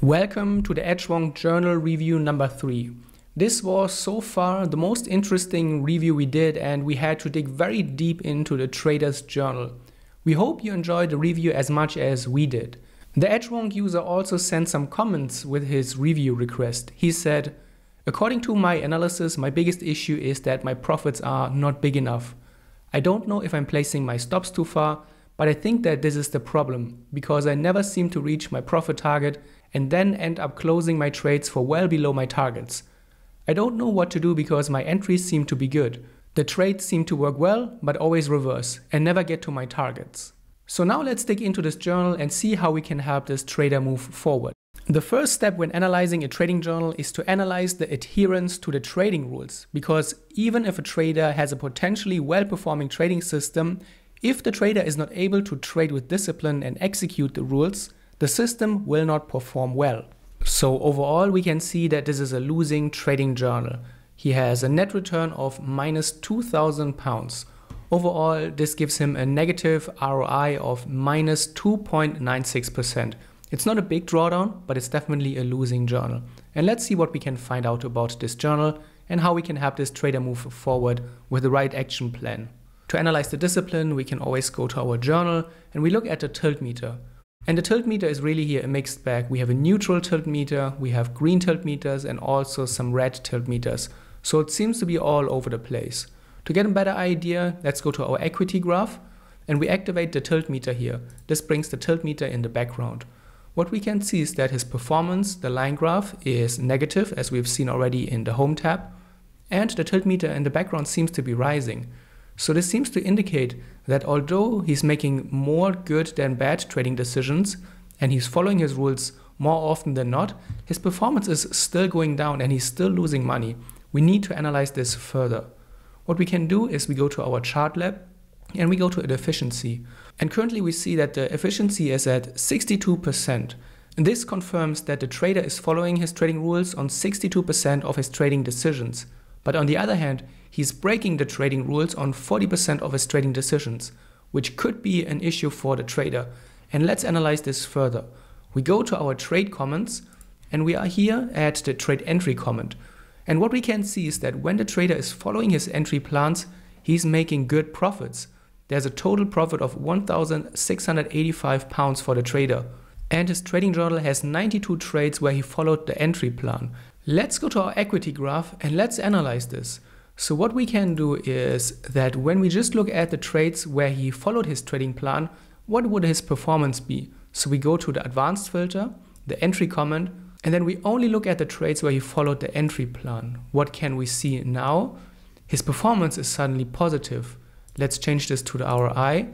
Welcome to the Edgewonk Journal review number three. This was so far the most interesting review we did, and we had to dig very deep into the trader's journal. We hope you enjoyed the review as much as we did. The Edgewonk user also sent some comments with his review request. He said, According to my analysis, my biggest issue is that my profits are not big enough. I don't know if I'm placing my stops too far, but I think that this is the problem because I never seem to reach my profit target and then end up closing my trades for well below my targets. I don't know what to do because my entries seem to be good. The trades seem to work well, but always reverse and never get to my targets. So now let's dig into this journal and see how we can help this trader move forward. The first step when analyzing a trading journal is to analyze the adherence to the trading rules, because even if a trader has a potentially well-performing trading system, if the trader is not able to trade with discipline and execute the rules, the system will not perform well. So overall, we can see that this is a losing trading journal. He has a net return of minus 2,000 pounds. Overall, this gives him a negative ROI of minus 2.96%. It's not a big drawdown, but it's definitely a losing journal. And let's see what we can find out about this journal and how we can help this trader move forward with the right action plan. To analyze the discipline, we can always go to our journal and we look at the tilt meter. And the tilt meter is really here a mixed bag. We have a neutral tilt meter, we have green tilt meters, and also some red tilt meters. So it seems to be all over the place. To get a better idea, let's go to our equity graph and we activate the tilt meter here. This brings the tilt meter in the background. What we can see is that his performance, the line graph, is negative as we've seen already in the home tab. And the tilt meter in the background seems to be rising. So this seems to indicate that although he's making more good than bad trading decisions and he's following his rules more often than not, his performance is still going down and he's still losing money. We need to analyze this further. What we can do is we go to our chart lab and we go to the efficiency. And currently we see that the efficiency is at 62%. And this confirms that the trader is following his trading rules on 62% of his trading decisions. But on the other hand, he's breaking the trading rules on 40% of his trading decisions, which could be an issue for the trader. And let's analyze this further. We go to our trade comments and we are here at the trade entry comment. And what we can see is that when the trader is following his entry plans, he's making good profits. There's a total profit of 1,685 pounds for the trader. And his trading journal has 92 trades where he followed the entry plan. Let's go to our equity graph and let's analyze this. So what we can do is that when we just look at the trades where he followed his trading plan, what would his performance be? So we go to the advanced filter, the entry comment, and then we only look at the trades where he followed the entry plan. What can we see now? His performance is suddenly positive. Let's change this to the ROI.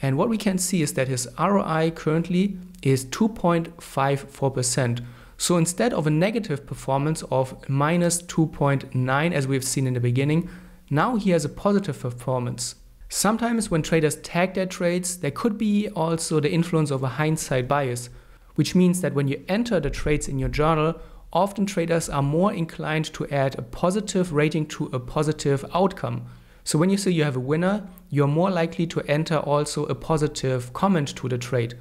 And what we can see is that his ROI currently is 2.54%. So instead of a negative performance of minus 2.9 as we've seen in the beginning, now he has a positive performance. Sometimes when traders tag their trades, there could be also the influence of a hindsight bias, which means that when you enter the trades in your journal, often traders are more inclined to add a positive rating to a positive outcome. So when you say you have a winner, you're more likely to enter also a positive comment to the trade.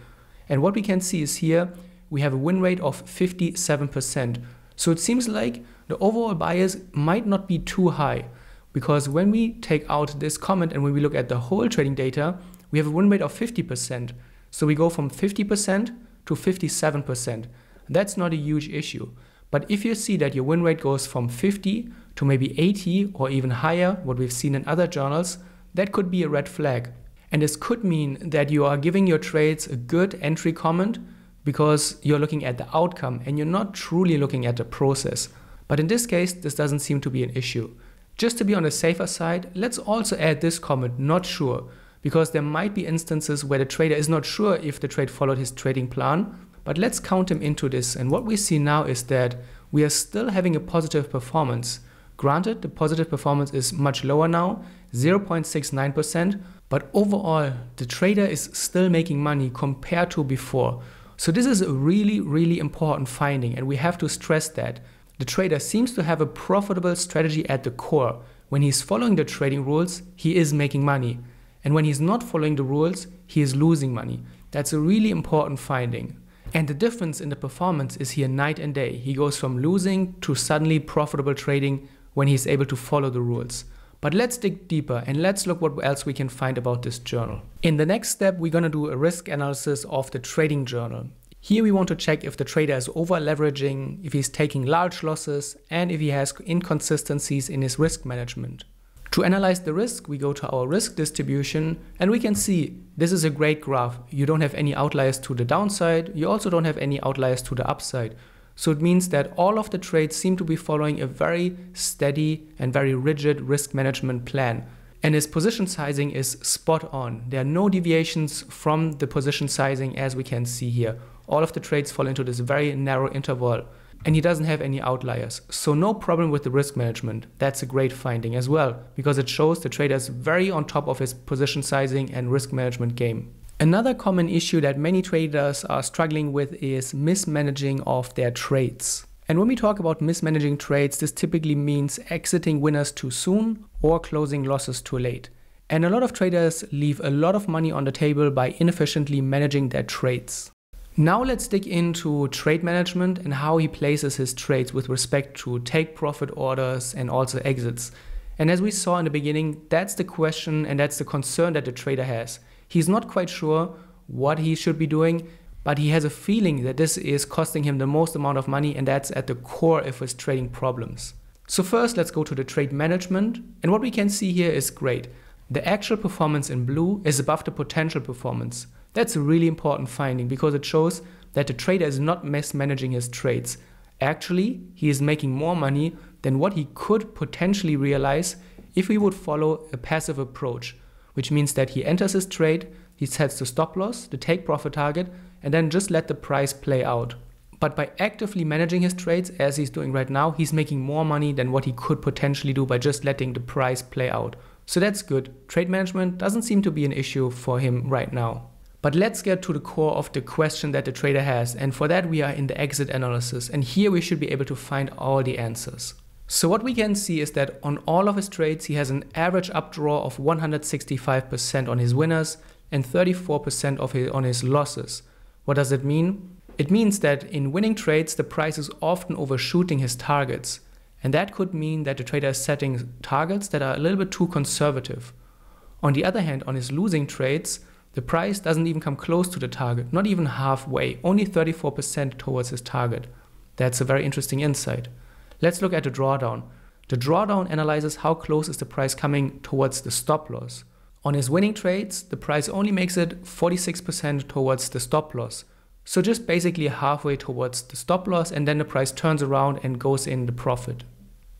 And what we can see is here, we have a win rate of 57%. So it seems like the overall bias might not be too high because when we take out this comment and when we look at the whole trading data, we have a win rate of 50%. So we go from 50% to 57%. That's not a huge issue. But if you see that your win rate goes from 50 to maybe 80 or even higher, what we've seen in other journals, that could be a red flag. And this could mean that you are giving your trades a good entry comment because you're looking at the outcome and you're not truly looking at the process. But in this case, this doesn't seem to be an issue. Just to be on the safer side, let's also add this comment, not sure, because there might be instances where the trader is not sure if the trade followed his trading plan, but let's count him into this. And what we see now is that we are still having a positive performance. Granted, the positive performance is much lower now, 0.69%, but overall, the trader is still making money compared to before. So this is a really, really important finding and we have to stress that. The trader seems to have a profitable strategy at the core. When he's following the trading rules, he is making money. And when he's not following the rules, he is losing money. That's a really important finding. And the difference in the performance is here night and day. He goes from losing to suddenly profitable trading when he's able to follow the rules. But let's dig deeper and let's look what else we can find about this journal. In the next step, we're gonna do a risk analysis of the trading journal. Here we want to check if the trader is over leveraging, if he's taking large losses, and if he has inconsistencies in his risk management. To analyze the risk, we go to our risk distribution and we can see this is a great graph. You don't have any outliers to the downside, you also don't have any outliers to the upside. So it means that all of the trades seem to be following a very steady and very rigid risk management plan. And his position sizing is spot on. There are no deviations from the position sizing as we can see here. All of the trades fall into this very narrow interval. And he doesn't have any outliers. So no problem with the risk management. That's a great finding as well, because it shows the trader is very on top of his position sizing and risk management game. Another common issue that many traders are struggling with is mismanaging of their trades. And when we talk about mismanaging trades, this typically means exiting winners too soon or closing losses too late. And a lot of traders leave a lot of money on the table by inefficiently managing their trades. Now let's dig into trade management and how he places his trades with respect to take profit orders and also exits. And as we saw in the beginning, that's the question and that's the concern that the trader has. He's not quite sure what he should be doing, but he has a feeling that this is costing him the most amount of money and that's at the core of his trading problems. So first let's go to the trade management and what we can see here is great. The actual performance in blue is above the potential performance. That's a really important finding because it shows that the trader is not mismanaging his trades. Actually, he is making more money than what he could potentially realize if he would follow a passive approach which means that he enters his trade, he sets the stop loss, the take profit target, and then just let the price play out. But by actively managing his trades, as he's doing right now, he's making more money than what he could potentially do by just letting the price play out. So that's good. Trade management doesn't seem to be an issue for him right now. But let's get to the core of the question that the trader has, and for that we are in the exit analysis, and here we should be able to find all the answers. So what we can see is that on all of his trades, he has an average updraw of 165% on his winners and 34% of his, on his losses. What does it mean? It means that in winning trades, the price is often overshooting his targets. And that could mean that the trader is setting targets that are a little bit too conservative. On the other hand, on his losing trades, the price doesn't even come close to the target, not even halfway, only 34% towards his target. That's a very interesting insight. Let's look at the drawdown. The drawdown analyzes how close is the price coming towards the stop loss. On his winning trades, the price only makes it 46% towards the stop loss. So just basically halfway towards the stop loss and then the price turns around and goes in the profit.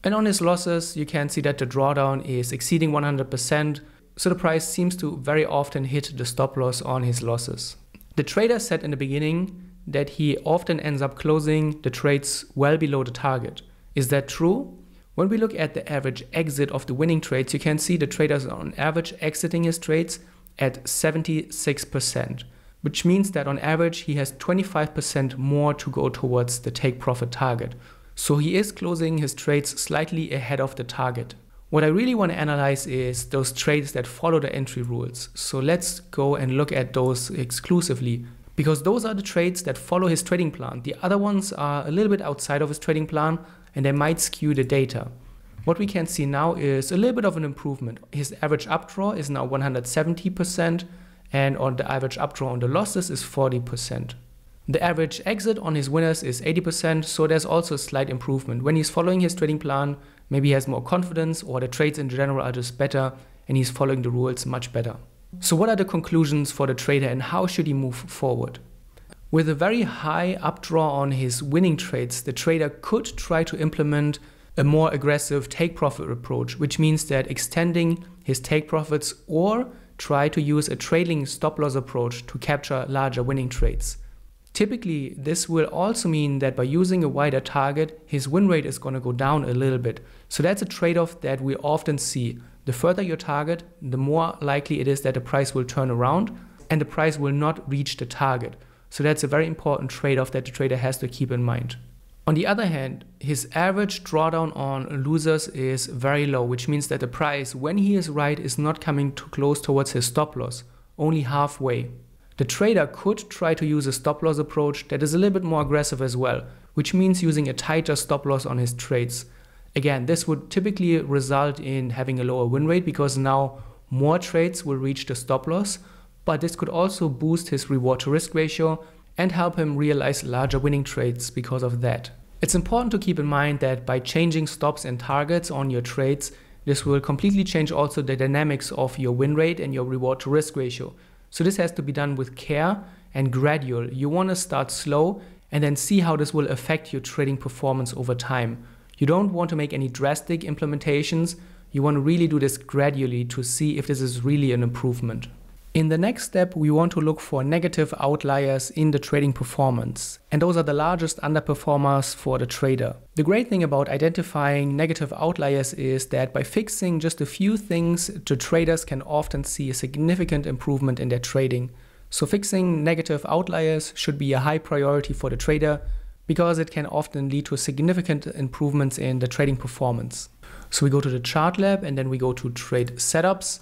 And on his losses, you can see that the drawdown is exceeding 100%, so the price seems to very often hit the stop loss on his losses. The trader said in the beginning that he often ends up closing the trades well below the target. Is that true? When we look at the average exit of the winning trades, you can see the traders are on average exiting his trades at 76%, which means that on average he has 25% more to go towards the take profit target. So he is closing his trades slightly ahead of the target. What I really want to analyze is those trades that follow the entry rules. So let's go and look at those exclusively because those are the trades that follow his trading plan. The other ones are a little bit outside of his trading plan and they might skew the data. What we can see now is a little bit of an improvement. His average updraw is now 170% and on the average updraw on the losses is 40%. The average exit on his winners is 80%, so there's also a slight improvement. When he's following his trading plan, maybe he has more confidence or the trades in general are just better and he's following the rules much better. So what are the conclusions for the trader and how should he move forward? With a very high updraw on his winning trades, the trader could try to implement a more aggressive take profit approach, which means that extending his take profits or try to use a trailing stop loss approach to capture larger winning trades. Typically, this will also mean that by using a wider target, his win rate is going to go down a little bit. So that's a trade off that we often see. The further your target, the more likely it is that the price will turn around and the price will not reach the target. So that's a very important trade off that the trader has to keep in mind. On the other hand, his average drawdown on losers is very low, which means that the price, when he is right, is not coming too close towards his stop loss, only halfway. The trader could try to use a stop loss approach that is a little bit more aggressive as well, which means using a tighter stop loss on his trades. Again, this would typically result in having a lower win rate because now more trades will reach the stop loss, but this could also boost his reward to risk ratio and help him realize larger winning trades because of that. It's important to keep in mind that by changing stops and targets on your trades, this will completely change also the dynamics of your win rate and your reward to risk ratio. So this has to be done with care and gradual. You want to start slow and then see how this will affect your trading performance over time. You don't want to make any drastic implementations. You want to really do this gradually to see if this is really an improvement. In the next step, we want to look for negative outliers in the trading performance, and those are the largest underperformers for the trader. The great thing about identifying negative outliers is that by fixing just a few things, the traders can often see a significant improvement in their trading. So fixing negative outliers should be a high priority for the trader because it can often lead to significant improvements in the trading performance. So we go to the chart lab and then we go to trade setups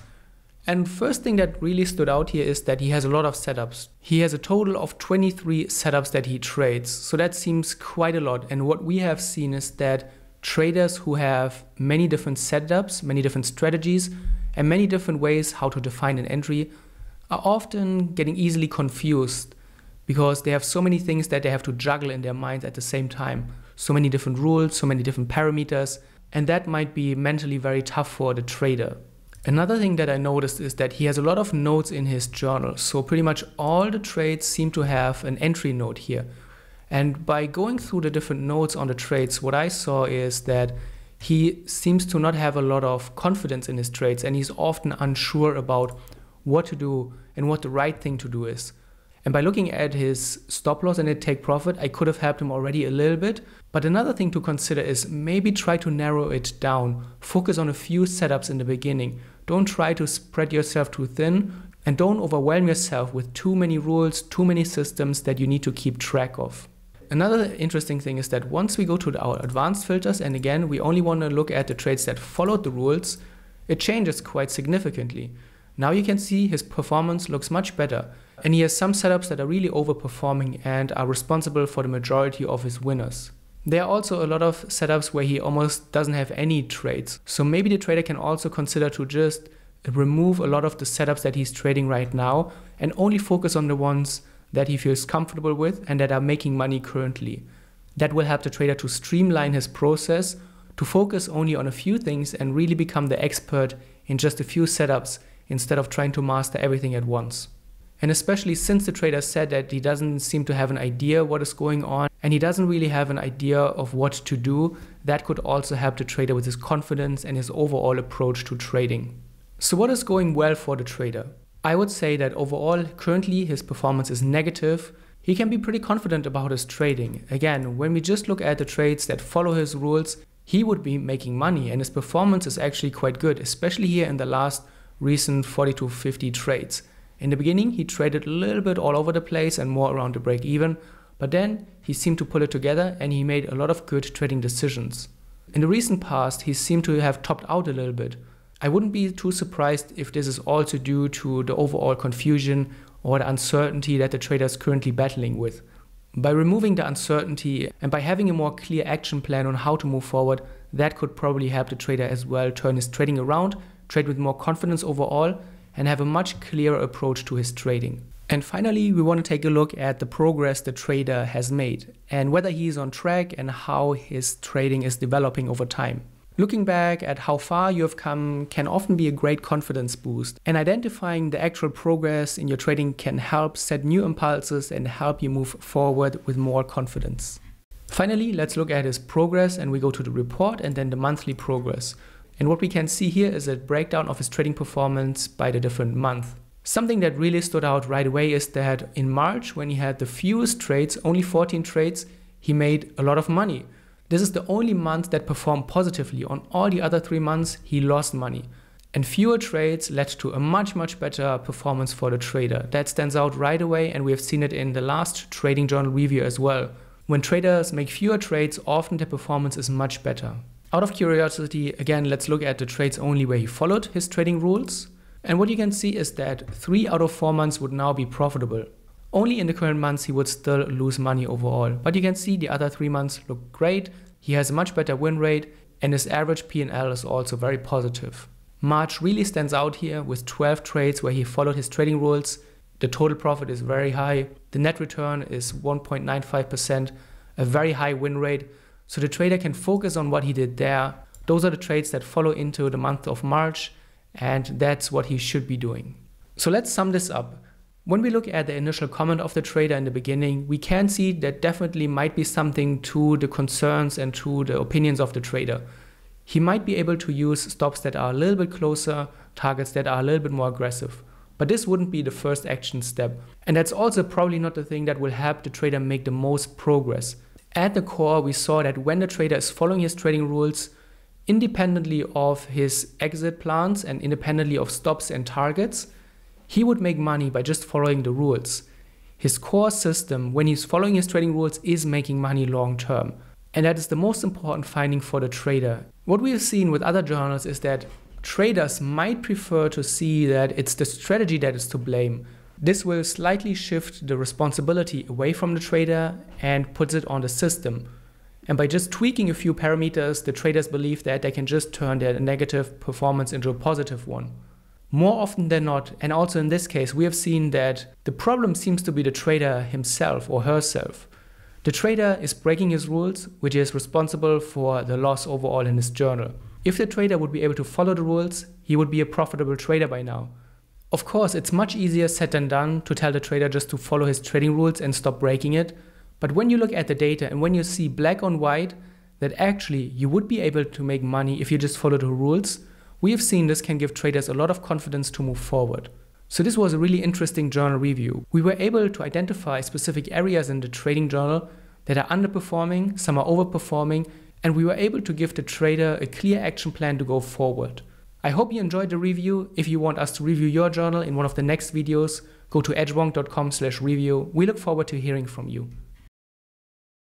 and first thing that really stood out here is that he has a lot of setups. He has a total of 23 setups that he trades. So that seems quite a lot. And what we have seen is that traders who have many different setups, many different strategies, and many different ways how to define an entry are often getting easily confused because they have so many things that they have to juggle in their minds at the same time. So many different rules, so many different parameters, and that might be mentally very tough for the trader. Another thing that I noticed is that he has a lot of notes in his journal. So pretty much all the trades seem to have an entry note here. And by going through the different notes on the trades, what I saw is that he seems to not have a lot of confidence in his trades and he's often unsure about what to do and what the right thing to do is. And by looking at his stop loss and his take profit, I could have helped him already a little bit. But another thing to consider is maybe try to narrow it down. Focus on a few setups in the beginning. Don't try to spread yourself too thin and don't overwhelm yourself with too many rules, too many systems that you need to keep track of. Another interesting thing is that once we go to our advanced filters, and again, we only want to look at the trades that followed the rules, it changes quite significantly. Now you can see his performance looks much better, and he has some setups that are really overperforming and are responsible for the majority of his winners. There are also a lot of setups where he almost doesn't have any trades. So maybe the trader can also consider to just remove a lot of the setups that he's trading right now and only focus on the ones that he feels comfortable with and that are making money currently. That will help the trader to streamline his process, to focus only on a few things and really become the expert in just a few setups instead of trying to master everything at once. And especially since the trader said that he doesn't seem to have an idea what is going on and he doesn't really have an idea of what to do, that could also help the trader with his confidence and his overall approach to trading. So, what is going well for the trader? I would say that overall, currently his performance is negative. He can be pretty confident about his trading. Again, when we just look at the trades that follow his rules, he would be making money and his performance is actually quite good, especially here in the last recent 40 to 50 trades. In the beginning, he traded a little bit all over the place and more around the break even, but then he seemed to pull it together and he made a lot of good trading decisions. In the recent past, he seemed to have topped out a little bit. I wouldn't be too surprised if this is also due to the overall confusion or the uncertainty that the trader is currently battling with. By removing the uncertainty and by having a more clear action plan on how to move forward, that could probably help the trader as well turn his trading around, trade with more confidence overall, and have a much clearer approach to his trading. And finally, we want to take a look at the progress the trader has made and whether he is on track and how his trading is developing over time. Looking back at how far you have come can often be a great confidence boost, and identifying the actual progress in your trading can help set new impulses and help you move forward with more confidence. Finally, let's look at his progress and we go to the report and then the monthly progress. And what we can see here is a breakdown of his trading performance by the different month. Something that really stood out right away is that in March, when he had the fewest trades, only 14 trades, he made a lot of money. This is the only month that performed positively. On all the other three months, he lost money. And fewer trades led to a much, much better performance for the trader. That stands out right away, and we have seen it in the last Trading Journal review as well. When traders make fewer trades, often their performance is much better. Out of curiosity, again, let's look at the trades only where he followed his trading rules. And what you can see is that three out of four months would now be profitable. Only in the current months he would still lose money overall. But you can see the other three months look great. He has a much better win rate and his average P&L is also very positive. March really stands out here with 12 trades where he followed his trading rules. The total profit is very high. The net return is 1.95%, a very high win rate. So the trader can focus on what he did there. Those are the trades that follow into the month of March, and that's what he should be doing. So let's sum this up. When we look at the initial comment of the trader in the beginning, we can see that definitely might be something to the concerns and to the opinions of the trader. He might be able to use stops that are a little bit closer, targets that are a little bit more aggressive. But this wouldn't be the first action step. And that's also probably not the thing that will help the trader make the most progress. At the core, we saw that when the trader is following his trading rules, independently of his exit plans and independently of stops and targets, he would make money by just following the rules. His core system, when he's following his trading rules, is making money long term. And that is the most important finding for the trader. What we have seen with other journals is that traders might prefer to see that it's the strategy that is to blame. This will slightly shift the responsibility away from the trader and puts it on the system. And by just tweaking a few parameters, the traders believe that they can just turn their negative performance into a positive one. More often than not, and also in this case, we have seen that the problem seems to be the trader himself or herself. The trader is breaking his rules, which is responsible for the loss overall in his journal. If the trader would be able to follow the rules, he would be a profitable trader by now. Of course, it's much easier said than done to tell the trader just to follow his trading rules and stop breaking it. But when you look at the data and when you see black on white that actually you would be able to make money if you just follow the rules, we have seen this can give traders a lot of confidence to move forward. So this was a really interesting journal review. We were able to identify specific areas in the trading journal that are underperforming, some are overperforming, and we were able to give the trader a clear action plan to go forward. I hope you enjoyed the review. If you want us to review your journal in one of the next videos, go to edgewonk.com slash review. We look forward to hearing from you.